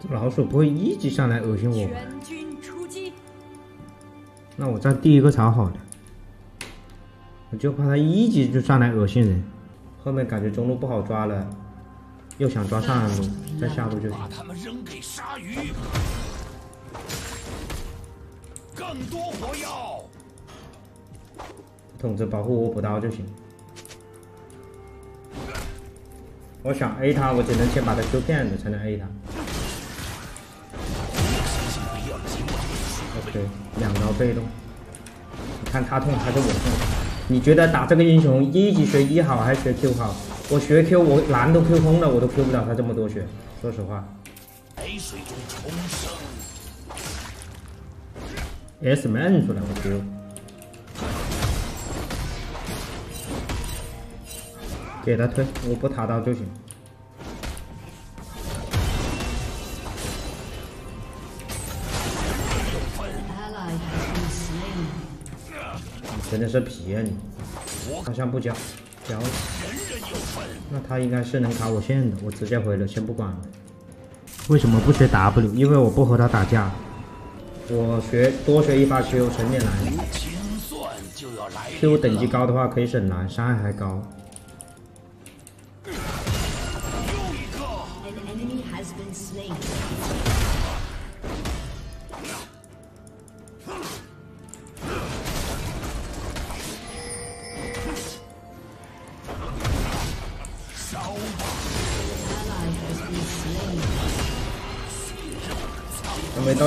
这老鼠不会一级上来恶心我吧？全军出击！那我站第一个草好了，我就怕它一级就上来恶心人。后面感觉中路不好抓了，又想抓上路，再下路就行。把他们扔给鲨鱼，更多火药。统治保护我补刀就行。我想 A 他，我只能先把他 Q 骗了，才能 A 他。对两刀被动。你看他痛还是我痛？你觉得打这个英雄一级学一好还是学 Q 好？我学 Q，我蓝都 Q 空了，我都 Q 不了他这么多血。说实话。海水中重生。S 没摁出来，我 Q。给他推，我不塔刀就行。真的是皮啊你！好像不交，交了。那他应该是能卡我线的，我直接回了，先不管了。为什么不学 W？因为我不和他打架。我学多学一发 Q，省点蓝。Q 等级高的话可以省蓝，伤害还高。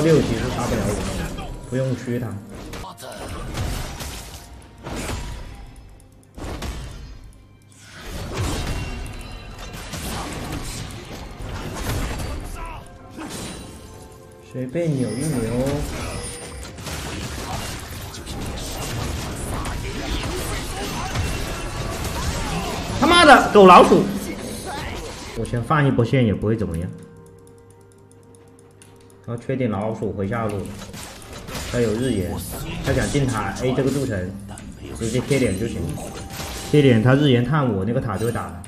到六级是杀不了我的，不用虚他。随便扭一扭。他妈的，狗老鼠！我先放一波线也不会怎么样。然后确定老鼠回下路，他有日炎，他想进塔 A 这个筑城，直接贴脸就行。贴脸他日炎探我那个塔就会打了。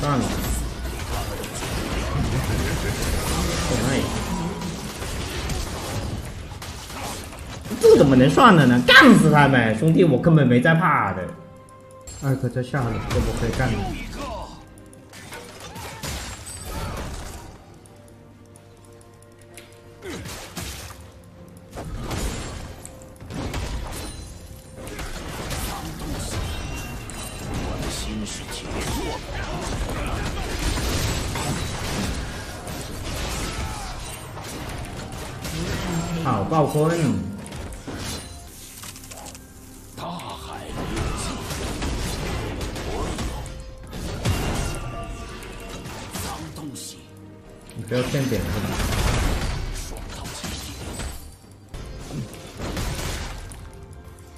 算了。这怎么能算了呢？干死他们，兄弟，我根本没在怕的。艾克在下路，会不会干？好暴坤。不要骗点是吧？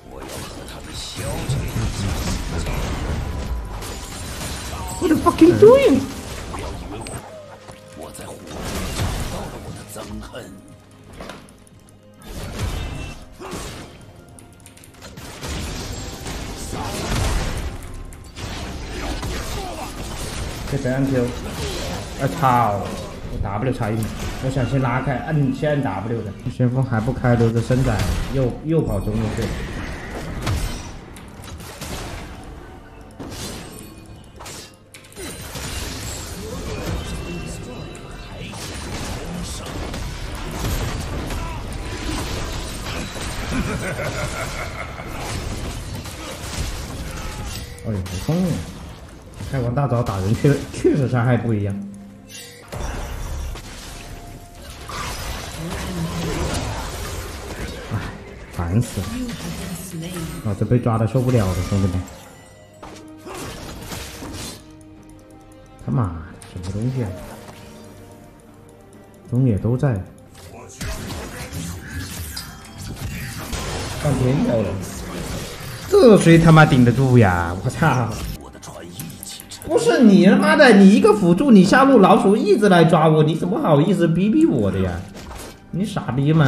我要和他们消解一下。What the fucking doing？不要以为我我在火中找到了我的憎恨。这边 N Q，我操！W 差一秒，我想先拉开，摁先摁 W 的。旋风还不开，留着身仔，又又跑中路去。哎呦，好痛！开完大招打人，确确实伤害不一样。烦死了！老子被抓的受不了了，兄弟们！他妈的，什么东西啊？中野都在，上天掉了！这谁他妈顶得住呀？我操！不是你他妈的，你一个辅助，你下路老鼠一直来抓我，你怎么好意思逼逼我的呀？你傻逼吗？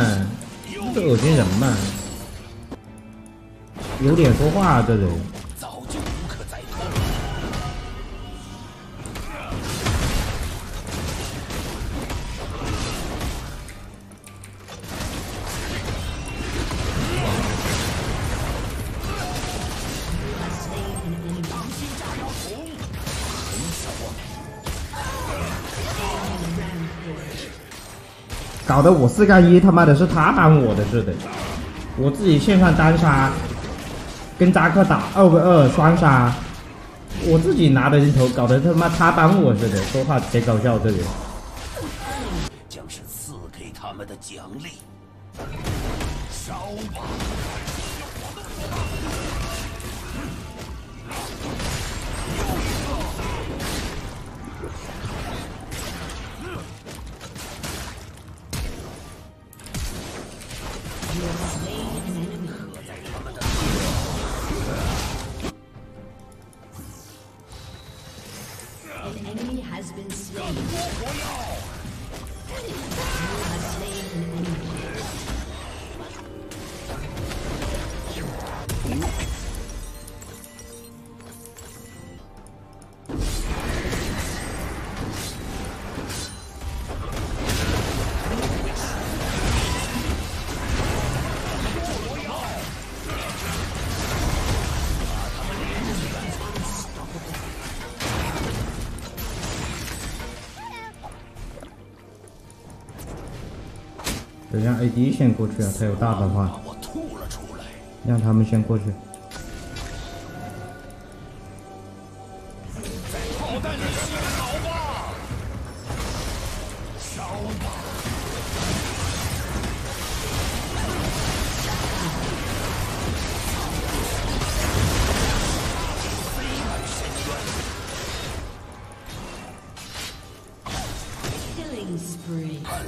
这恶心人吗？有脸说话啊，这人。搞得我四杠一，他妈的是他帮我的似的，我自己线上单杀，跟扎克打二 v 二双杀，我自己拿的人头，搞得他妈他帮我似的，说话贼搞笑，这里。将是赐给他们的奖励。烧吧得让 AD 先过去啊，他有大的话。让他们先过去。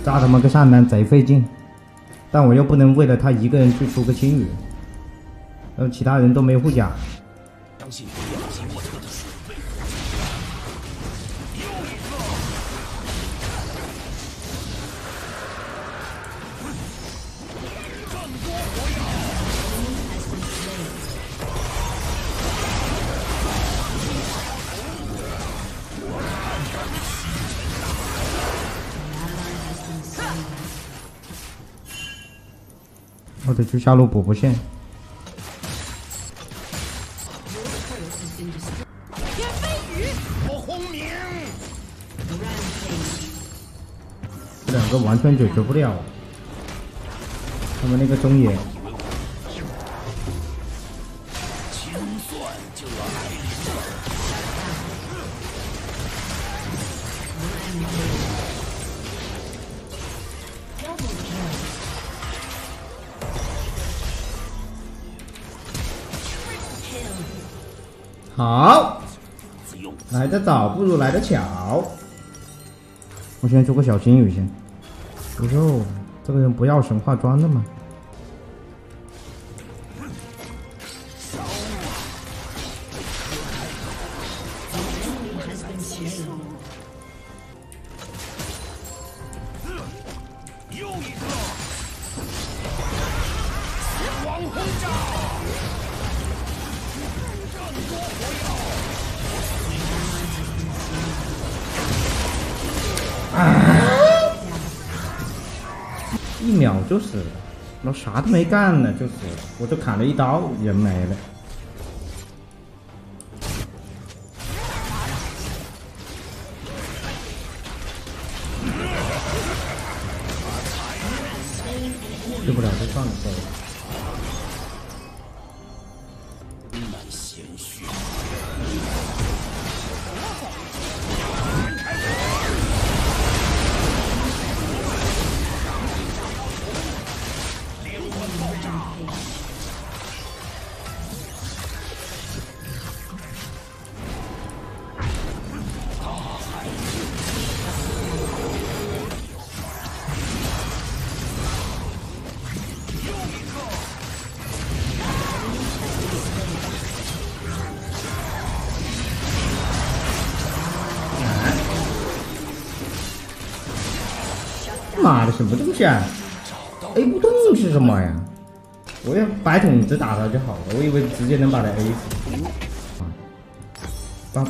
炸他妈个上单贼费劲，但我又不能为了他一个人去出个青雨，然后其他人都没护甲，者去下路补个线。这两个完全解决不了，他们那个中野。清算就来了。好，来得早不如来得巧。我先出个小金鱼先。不肉，这个人不要神话装的吗？一秒就死了，我啥都没干呢就死了，我就砍了一刀，人没了。妈的，什么东西啊？A 不动是什么呀？我要白筒子打他就好了，我以为直接能把他 A 死。啊，帮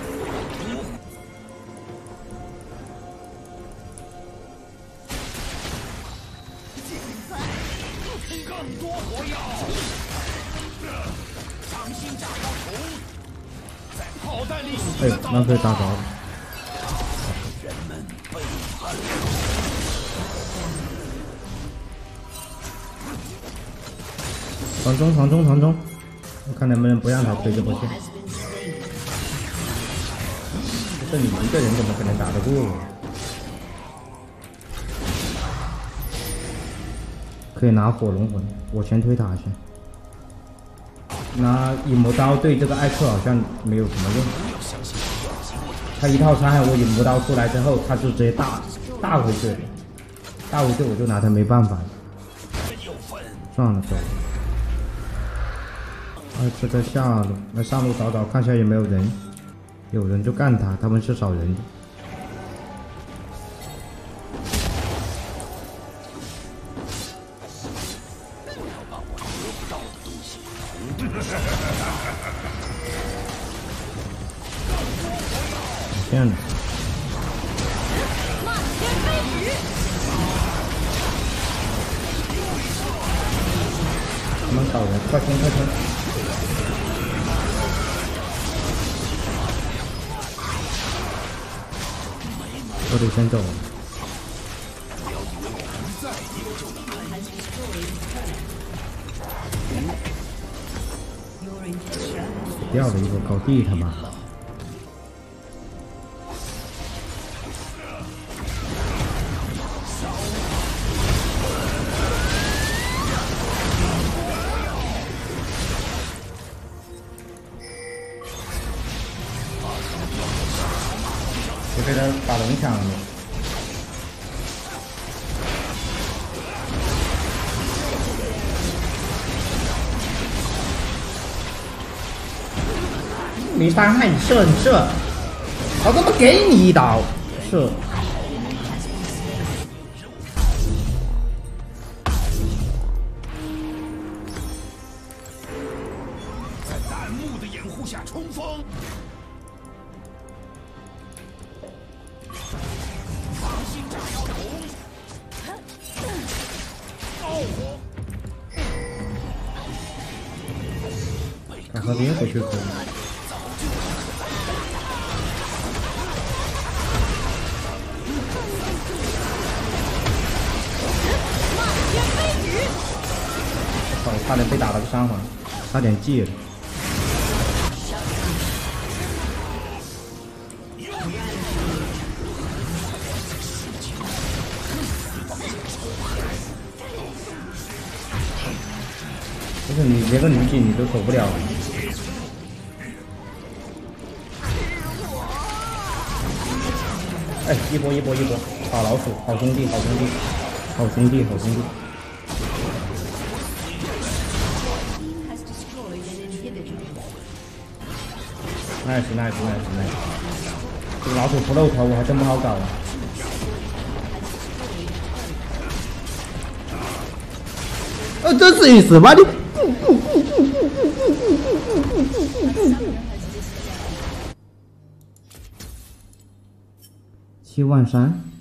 更多火药，掌心炸药桶在炮弹里哎呦，浪费大招了。传中，传中，传中！我看能不能不让他推这波线。这你一个人怎么可能打得过我？可以拿火龙魂，我先推塔先。拿影魔刀对这个艾克好像没有什么用。他一套伤害，我影魔刀出来之后，他就直接大大回去，大回去我就拿他没办法了。算了，走。艾克在下路，来上路找找，看一下有没有人，有人就干他，他们是少人的。这样我得先走。掉了一个高地，他妈！被他打龙抢了。没伤害，你射，你射，我他妈给你一刀，射。在弹幕的掩护下冲锋，赶快别回去磕。我操！差点被打了个伤环，差点记了。不是你连个女警你都守不了。哎，一波一波一波，打老鼠，好兄弟，好兄弟，好兄弟，好兄弟。nice nice nice nice，这个老鼠不露头，我还真不好搞啊。呃，这是意思吧你？七万三。